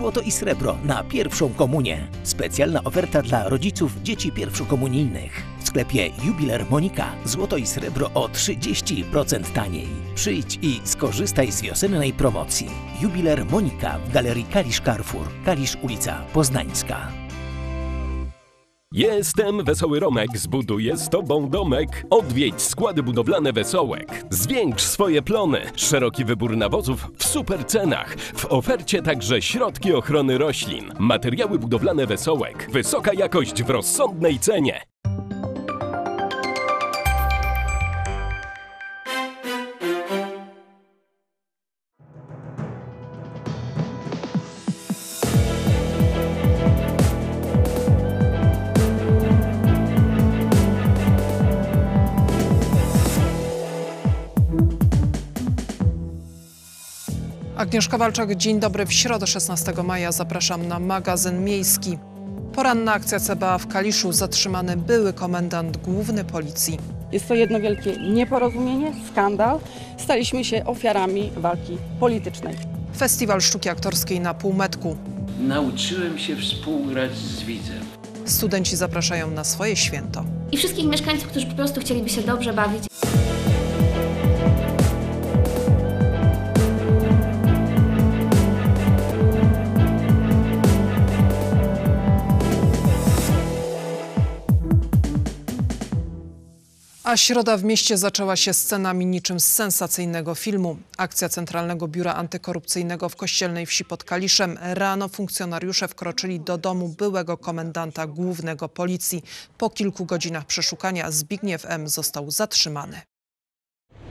złoto i srebro na pierwszą komunię. Specjalna oferta dla rodziców dzieci pierwszokomunijnych. W sklepie Jubiler Monika złoto i srebro o 30% taniej. Przyjdź i skorzystaj z wiosennej promocji. Jubiler Monika w Galerii Kalisz Carrefour, Kalisz ulica Poznańska. Jestem Wesoły Romek, zbuduję z Tobą domek. Odwiedź składy budowlane Wesołek. Zwiększ swoje plony. Szeroki wybór nawozów w super cenach. W ofercie także środki ochrony roślin. Materiały budowlane Wesołek. Wysoka jakość w rozsądnej cenie. Agnieszka Walczak, dzień dobry. W środę 16 maja zapraszam na magazyn miejski. Poranna akcja CBA w Kaliszu. Zatrzymany były komendant główny policji. Jest to jedno wielkie nieporozumienie, skandal. Staliśmy się ofiarami walki politycznej. Festiwal sztuki aktorskiej na półmetku. Nauczyłem się współgrać z widzem. Studenci zapraszają na swoje święto. i wszystkich mieszkańców, którzy po prostu chcieliby się dobrze bawić. A środa w mieście zaczęła się scenami niczym z sensacyjnego filmu. Akcja Centralnego Biura Antykorupcyjnego w Kościelnej Wsi pod Kaliszem. Rano funkcjonariusze wkroczyli do domu byłego komendanta głównego policji. Po kilku godzinach przeszukania Zbigniew M. został zatrzymany.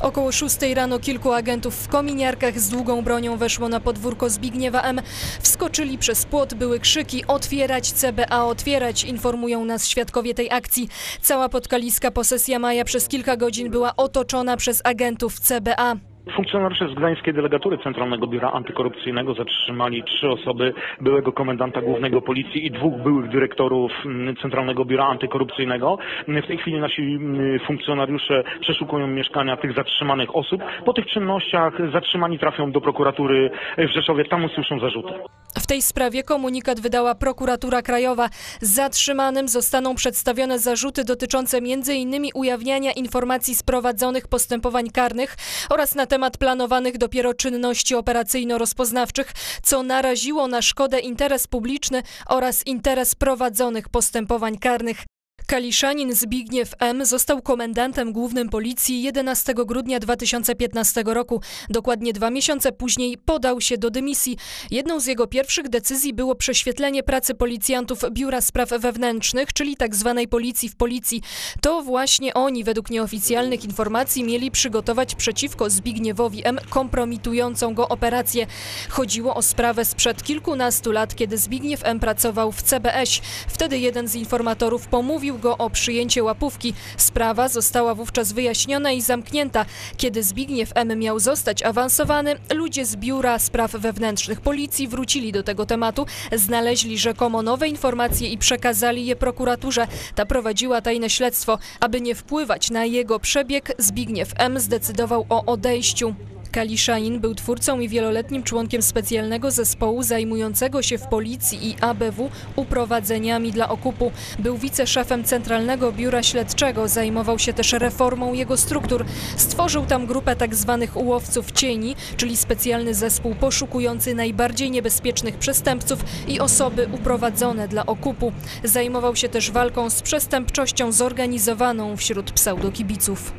Około 6 rano kilku agentów w kominiarkach z długą bronią weszło na podwórko Zbigniewa M. Wskoczyli przez płot, były krzyki otwierać CBA, otwierać, informują nas świadkowie tej akcji. Cała podkaliska posesja Maja przez kilka godzin była otoczona przez agentów CBA. Funkcjonariusze z Gdańskiej Delegatury Centralnego Biura Antykorupcyjnego zatrzymali trzy osoby, byłego komendanta głównego policji i dwóch byłych dyrektorów mm, Centralnego Biura Antykorupcyjnego. W tej chwili nasi mm, funkcjonariusze przeszukują mieszkania tych zatrzymanych osób. Po tych czynnościach zatrzymani trafią do prokuratury w Rzeszowie, tam usłyszą zarzuty. W tej sprawie komunikat wydała prokuratura krajowa. Zatrzymanym zostaną przedstawione zarzuty dotyczące m.in. ujawniania informacji z prowadzonych postępowań karnych oraz na temat planowanych dopiero czynności operacyjno-rozpoznawczych, co naraziło na szkodę interes publiczny oraz interes prowadzonych postępowań karnych. Kaliszanin Zbigniew M. został komendantem głównym policji 11 grudnia 2015 roku. Dokładnie dwa miesiące później podał się do dymisji. Jedną z jego pierwszych decyzji było prześwietlenie pracy policjantów Biura Spraw Wewnętrznych, czyli tzw. Tak policji w policji. To właśnie oni, według nieoficjalnych informacji, mieli przygotować przeciwko Zbigniewowi M. kompromitującą go operację. Chodziło o sprawę sprzed kilkunastu lat, kiedy Zbigniew M. pracował w CBS. Wtedy jeden z informatorów pomówił go o przyjęcie łapówki. Sprawa została wówczas wyjaśniona i zamknięta. Kiedy Zbigniew M. miał zostać awansowany, ludzie z Biura Spraw Wewnętrznych Policji wrócili do tego tematu, znaleźli rzekomo nowe informacje i przekazali je prokuraturze. Ta prowadziła tajne śledztwo. Aby nie wpływać na jego przebieg, Zbigniew M. zdecydował o odejściu. Kaliszanin był twórcą i wieloletnim członkiem specjalnego zespołu zajmującego się w policji i ABW uprowadzeniami dla okupu. Był wiceszefem Centralnego Biura Śledczego, zajmował się też reformą jego struktur. Stworzył tam grupę tzw. Tak ułowców cieni, czyli specjalny zespół poszukujący najbardziej niebezpiecznych przestępców i osoby uprowadzone dla okupu. Zajmował się też walką z przestępczością zorganizowaną wśród pseudokibiców.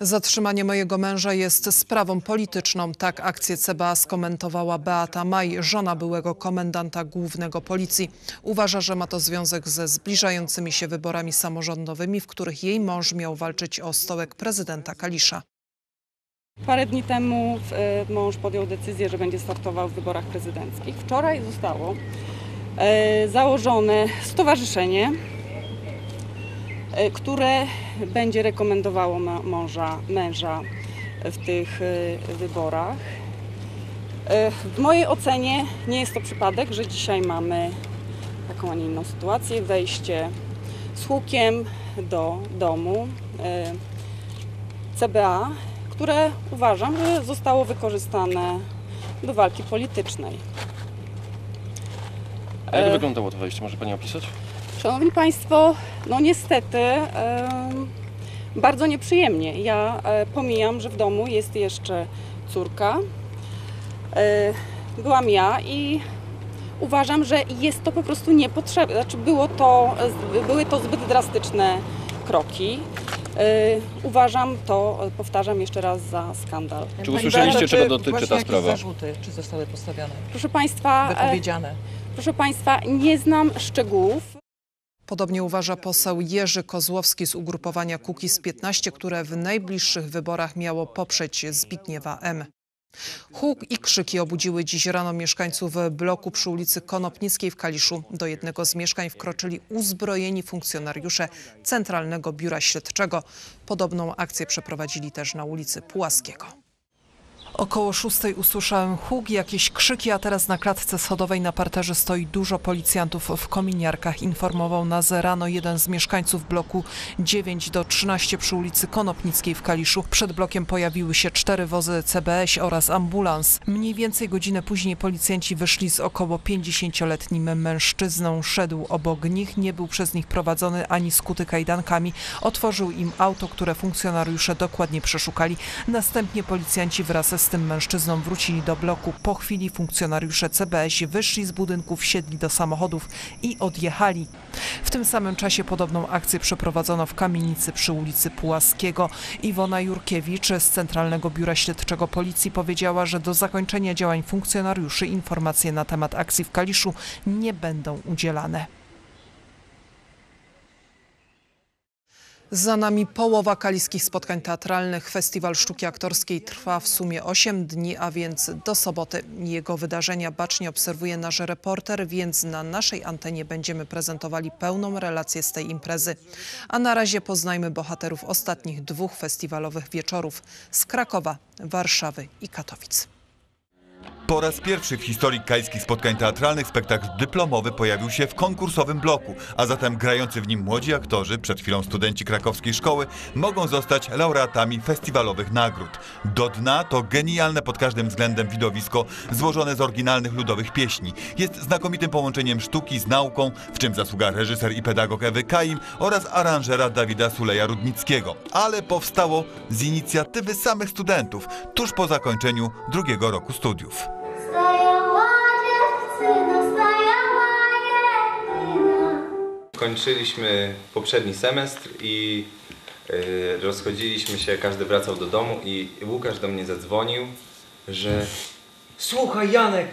Zatrzymanie mojego męża jest sprawą polityczną. Tak akcję CBA skomentowała Beata Maj, żona byłego komendanta głównego policji. Uważa, że ma to związek ze zbliżającymi się wyborami samorządowymi, w których jej mąż miał walczyć o stołek prezydenta Kalisza. Parę dni temu e, mąż podjął decyzję, że będzie startował w wyborach prezydenckich. Wczoraj zostało e, założone stowarzyszenie które będzie rekomendowało męża, męża w tych e, wyborach. E, w mojej ocenie nie jest to przypadek, że dzisiaj mamy taką, a nie inną sytuację, wejście z hukiem do domu CBA, które uważam, że zostało wykorzystane do walki politycznej. A jak E, wyglądało to wejście? Może Pani opisać? Szanowni Państwo, no niestety bardzo nieprzyjemnie. Ja e, pomijam, że w domu jest jeszcze córka. E, byłam ja i uważam, że jest to po prostu niepotrzebne. Znaczy było to, były to zbyt drastyczne kroki. E, uważam to, powtarzam jeszcze raz, za skandal. Czy usłyszeliście, czego dotyczy ta sprawa? zarzuty, czy zostały postawione, Proszę Państwa, proszę Państwa, nie znam szczegółów. Podobnie uważa poseł Jerzy Kozłowski z ugrupowania Kukiz 15, które w najbliższych wyborach miało poprzeć Zbigniewa M. Huk i krzyki obudziły dziś rano mieszkańców bloku przy ulicy Konopnickiej w Kaliszu. Do jednego z mieszkań wkroczyli uzbrojeni funkcjonariusze Centralnego Biura Śledczego. Podobną akcję przeprowadzili też na ulicy Pułaskiego. Około szóstej usłyszałem huk, jakieś krzyki, a teraz na klatce schodowej na parterze stoi dużo policjantów w kominiarkach. Informował nas rano jeden z mieszkańców bloku 9 do 13 przy ulicy Konopnickiej w Kaliszu. Przed blokiem pojawiły się cztery wozy CBS oraz ambulans. Mniej więcej godzinę później policjanci wyszli z około 50-letnim mężczyzną. Szedł obok nich, nie był przez nich prowadzony ani skuty kajdankami. Otworzył im auto, które funkcjonariusze dokładnie przeszukali. Następnie policjanci wraz z tym mężczyzną wrócili do bloku. Po chwili funkcjonariusze CBS wyszli z budynków, wsiedli do samochodów i odjechali. W tym samym czasie podobną akcję przeprowadzono w kamienicy przy ulicy Pułaskiego. Iwona Jurkiewicz z Centralnego Biura Śledczego Policji powiedziała, że do zakończenia działań funkcjonariuszy informacje na temat akcji w Kaliszu nie będą udzielane. Za nami połowa kaliskich spotkań teatralnych. Festiwal Sztuki Aktorskiej trwa w sumie 8 dni, a więc do soboty. Jego wydarzenia bacznie obserwuje nasz reporter, więc na naszej antenie będziemy prezentowali pełną relację z tej imprezy. A na razie poznajmy bohaterów ostatnich dwóch festiwalowych wieczorów z Krakowa, Warszawy i Katowic. Po raz pierwszy w historii kajskich spotkań teatralnych spektakl dyplomowy pojawił się w konkursowym bloku, a zatem grający w nim młodzi aktorzy, przed chwilą studenci krakowskiej szkoły, mogą zostać laureatami festiwalowych nagród. Do dna to genialne pod każdym względem widowisko złożone z oryginalnych ludowych pieśni. Jest znakomitym połączeniem sztuki z nauką, w czym zasługa reżyser i pedagog Ewy Kaim oraz aranżera Dawida Suleja Rudnickiego. Ale powstało z inicjatywy samych studentów, tuż po zakończeniu drugiego roku studiów. Jedyna. Kończyliśmy poprzedni semestr i y, rozchodziliśmy się, każdy wracał do domu i Łukasz do mnie zadzwonił, że Słuchaj Janek,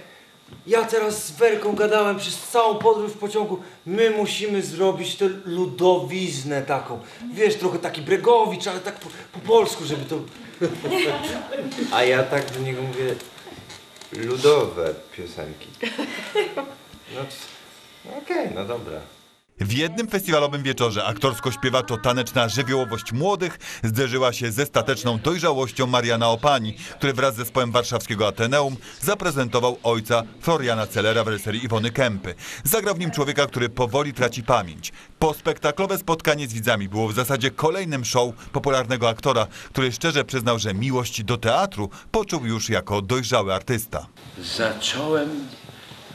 ja teraz z Werką gadałem przez całą podróż w pociągu. My musimy zrobić tę ludowiznę taką. Wiesz, trochę taki Bregowicz, ale tak po, po polsku, żeby to... A ja tak do niego mówię, ludowe piosenki. No, no okej, no dobra. W jednym festiwalowym wieczorze aktorsko-śpiewaczo-taneczna żywiołowość młodych zderzyła się ze stateczną dojrzałością Mariana Opani, który wraz z zespołem warszawskiego Ateneum zaprezentował ojca Floriana Celera w reżyserii Iwony Kępy. Zagrał w nim człowieka, który powoli traci pamięć. Pospektaklowe spotkanie z widzami było w zasadzie kolejnym show popularnego aktora, który szczerze przyznał, że miłość do teatru poczuł już jako dojrzały artysta. Zacząłem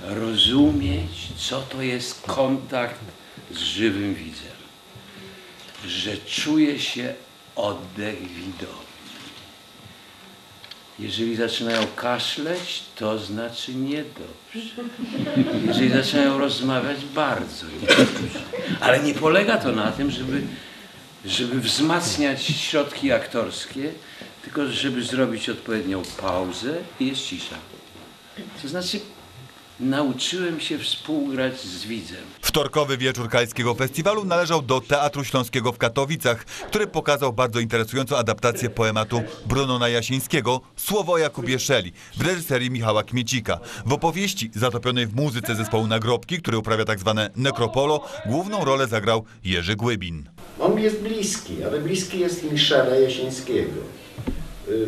rozumieć, co to jest kontakt z żywym widzem. Że czuję się oddech widowni. Jeżeli zaczynają kaszleć, to znaczy niedobrze. Jeżeli zaczynają rozmawiać, bardzo niedobrze. Ale nie polega to na tym, żeby, żeby wzmacniać środki aktorskie, tylko żeby zrobić odpowiednią pauzę i jest cisza. To znaczy, nauczyłem się współgrać z widzem. Wtorkowy wieczór Kajskiego Festiwalu należał do Teatru Śląskiego w Katowicach, który pokazał bardzo interesującą adaptację poematu Brunona Jasińskiego Słowo o Jakubie Szeli w reżyserii Michała Kmiecika. W opowieści zatopionej w muzyce zespołu Nagrobki, który uprawia tak zwane nekropolo, główną rolę zagrał Jerzy Głybin. On mi jest bliski, ale bliski jest mi Szela Jasińskiego.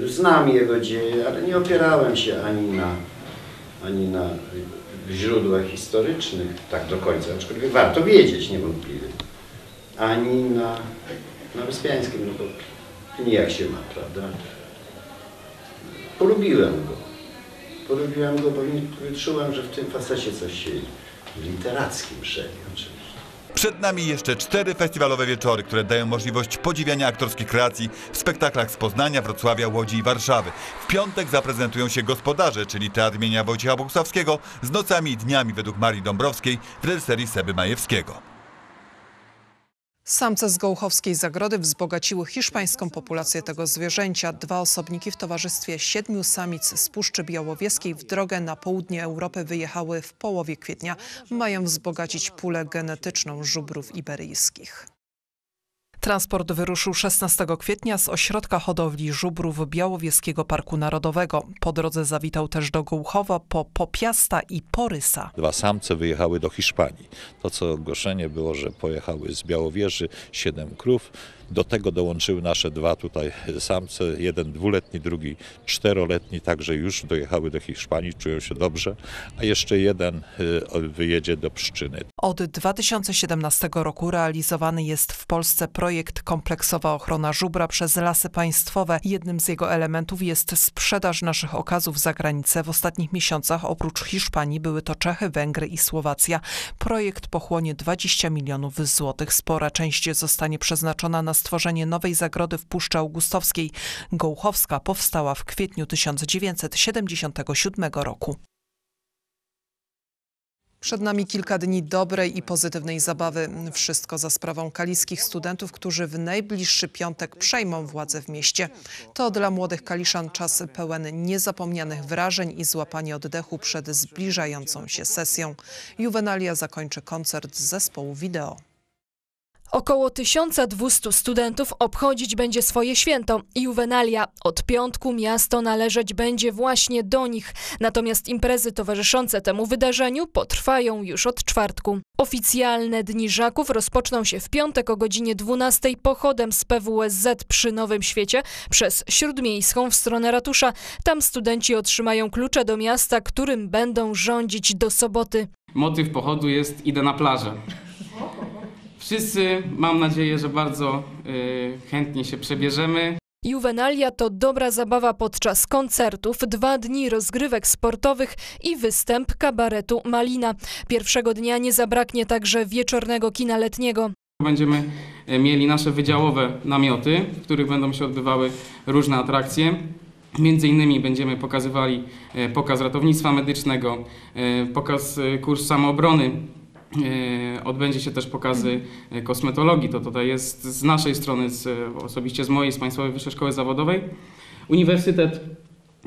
Znam jego dzieje, ale nie opierałem się ani na, ani na źródłach historycznych tak do końca, aczkolwiek warto wiedzieć niewątpliwie. Ani na, na Wyspiańskim, no bo nijak się ma, prawda? Polubiłem go. Polubiłem go, bo nie- czułem, że w tym facecie coś się literackim szedł oczywiście. Przed nami jeszcze cztery festiwalowe wieczory, które dają możliwość podziwiania aktorskich kreacji w spektaklach z Poznania, Wrocławia, Łodzi i Warszawy. W piątek zaprezentują się gospodarze, czyli Teatr imienia Wojciecha Bogusławskiego z nocami i dniami według Marii Dąbrowskiej w reżyserii Seby Majewskiego. Samce z Gołchowskiej Zagrody wzbogaciły hiszpańską populację tego zwierzęcia. Dwa osobniki w towarzystwie siedmiu samic z Puszczy Białowieskiej w drogę na południe Europy wyjechały w połowie kwietnia. Mają wzbogacić pulę genetyczną żubrów iberyjskich. Transport wyruszył 16 kwietnia z ośrodka hodowli żubrów Białowieskiego Parku Narodowego. Po drodze zawitał też do Gołchowa po Popiasta i Porysa. Dwa samce wyjechały do Hiszpanii. To, co ogłoszenie było, że pojechały z Białowieży, siedem krów. Do tego dołączyły nasze dwa tutaj samce, jeden dwuletni, drugi czteroletni, także już dojechały do Hiszpanii, czują się dobrze, a jeszcze jeden y, wyjedzie do Pszczyny. Od 2017 roku realizowany jest w Polsce projekt Kompleksowa Ochrona Żubra przez Lasy Państwowe. Jednym z jego elementów jest sprzedaż naszych okazów za granicę. W ostatnich miesiącach oprócz Hiszpanii były to Czechy, Węgry i Słowacja. Projekt pochłonie 20 milionów złotych. Spora część zostanie przeznaczona na stworzenie nowej zagrody w Puszczy Augustowskiej. Gołchowska powstała w kwietniu 1977 roku. Przed nami kilka dni dobrej i pozytywnej zabawy. Wszystko za sprawą kaliskich studentów, którzy w najbliższy piątek przejmą władzę w mieście. To dla młodych kaliszan czas pełen niezapomnianych wrażeń i złapanie oddechu przed zbliżającą się sesją. Juvenalia zakończy koncert zespołu wideo. Około 1200 studentów obchodzić będzie swoje święto. Juvenalia. Od piątku miasto należeć będzie właśnie do nich. Natomiast imprezy towarzyszące temu wydarzeniu potrwają już od czwartku. Oficjalne Dni Żaków rozpoczną się w piątek o godzinie 12 pochodem z PWSZ przy Nowym Świecie przez Śródmiejską w stronę ratusza. Tam studenci otrzymają klucze do miasta, którym będą rządzić do soboty. Motyw pochodu jest idę na plażę. Wszyscy, mam nadzieję, że bardzo y, chętnie się przebierzemy. Juvenalia to dobra zabawa podczas koncertów, dwa dni rozgrywek sportowych i występ kabaretu Malina. Pierwszego dnia nie zabraknie także wieczornego kina letniego. Będziemy y, mieli nasze wydziałowe namioty, w których będą się odbywały różne atrakcje. Między innymi będziemy pokazywali y, pokaz ratownictwa medycznego, pokaz kurs samoobrony. Y, Odbędzie się też pokazy y, kosmetologii. To tutaj jest z naszej strony, z, osobiście z mojej, z Państwowej Wyższej Szkoły Zawodowej. Uniwersytet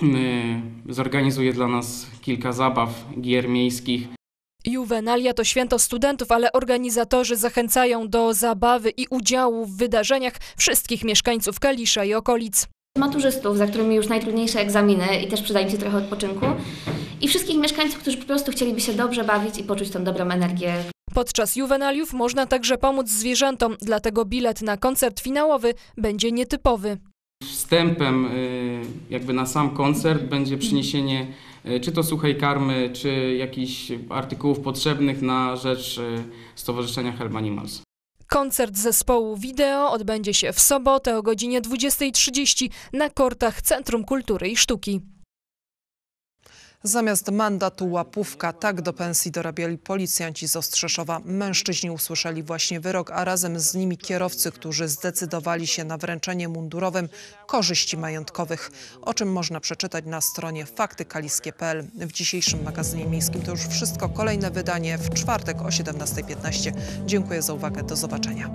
y, zorganizuje dla nas kilka zabaw, gier miejskich. Juvenalia to święto studentów, ale organizatorzy zachęcają do zabawy i udziału w wydarzeniach wszystkich mieszkańców Kalisza i okolic. Maturzystów, za którymi już najtrudniejsze egzaminy i też przyda im się trochę odpoczynku. I wszystkich mieszkańców, którzy po prostu chcieliby się dobrze bawić i poczuć tą dobrą energię. Podczas juwenaliów można także pomóc zwierzętom, dlatego bilet na koncert finałowy będzie nietypowy. Wstępem y, jakby na sam koncert będzie przyniesienie y, czy to suchej karmy, czy jakichś artykułów potrzebnych na rzecz y, Stowarzyszenia Help Animals. Koncert zespołu wideo odbędzie się w sobotę o godzinie 20.30 na kortach Centrum Kultury i Sztuki. Zamiast mandatu łapówka, tak do pensji dorabiali policjanci z Ostrzeszowa. Mężczyźni usłyszeli właśnie wyrok, a razem z nimi kierowcy, którzy zdecydowali się na wręczenie mundurowym korzyści majątkowych. O czym można przeczytać na stronie faktykaliskie.pl. W dzisiejszym magazynie miejskim to już wszystko. Kolejne wydanie w czwartek o 17.15. Dziękuję za uwagę. Do zobaczenia.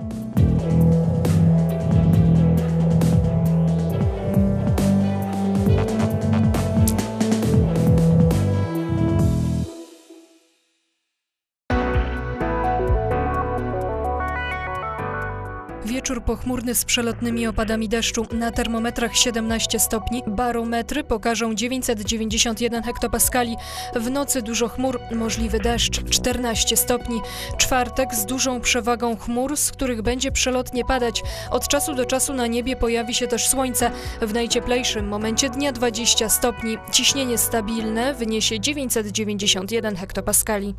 Pochmurny z przelotnymi opadami deszczu. Na termometrach 17 stopni. Barometry pokażą 991 hektopaskali. W nocy dużo chmur, możliwy deszcz. 14 stopni. Czwartek z dużą przewagą chmur, z których będzie przelotnie padać. Od czasu do czasu na niebie pojawi się też słońce. W najcieplejszym momencie dnia 20 stopni. Ciśnienie stabilne wyniesie 991 hektopaskali.